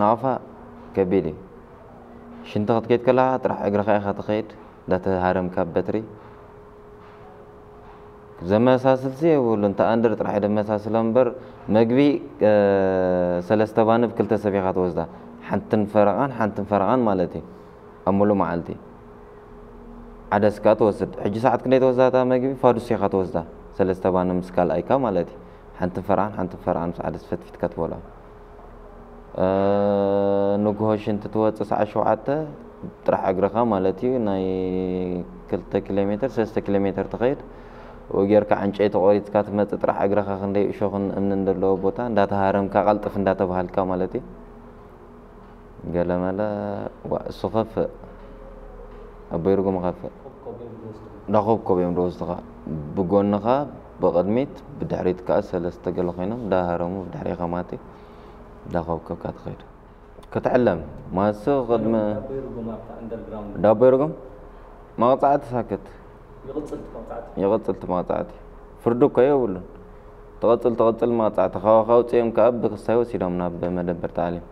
ናቕፋ ከቢድ እዩ ሽንቲ ክትከይድ ከለኻ ጥራሕ እግርኻ ኢኻ ትኸይድ እንዳተሃረምካ በትሪ ዘመሳስልሲ የብሉ እንተ ኣንድር ጥራሕ ደመሳስሎ እምበር መግቢ ሰለስተ ባንብ ክልተ ሰብ ኢኻ ትወስዳ ሓንትን ፈረቓን ሓንትን ፈረቓን ማለት እዩ ኣብ ሙሉእ መዓልቲ ዓደስካ ትወስድ ሕጂ ሰዓት ክንደይ ተወስዳታ መግቢ ፋዱስ ኢኻ ትወስዳ ሰለስተ ባንብ ምስ ካልኣይካ ማለት እዩ ሓንትን ፈረቓን ሓንትን ፈረቓን ምስ ዓደስ ፈትፊትካ ትበልዖ ንግሆ ሽንቲ ትወፅእ ሰዓት ሸውዓተ ጥራሕ እግርኻ ማለት እዩ ናይ ክልተ ኪሎ ሜትር ሰለስተ ኪሎ ሜትር ትኸይድ ወጌርካ ዕንጨይቲ ቆሪፅካ ትመፅእ ጥራሕ እግረኻ ክንደይ እሾኽን እምንን ዘለዎ ቦታ እንዳተሃረምካ ቀልጥፍ እንዳተባሃልካ ማለት እዩ ገለመለ እሱ ከፍእ ኣበይርጉም ከፍእ እንዳኸብከብ እዮም ደወዝትኻ ብጎንኻ ብቕድሚት ብድሕሪት ከዓ ሰለስተ ገለ ኮይኖም እንዳሃረሙ ብድሕሪኻ ማለት እዩ دغه وکړه خیر كتعلم. ما صغد ما دابي رقم ما قطعت ساكت. يغطلت ما قطعت. يغطلت ما قطعت. فردوك يا ولن تغطل تغطل ما قطعت. خاو خاو تيم كاب دك سايو سيرام ناب مدبر تعليم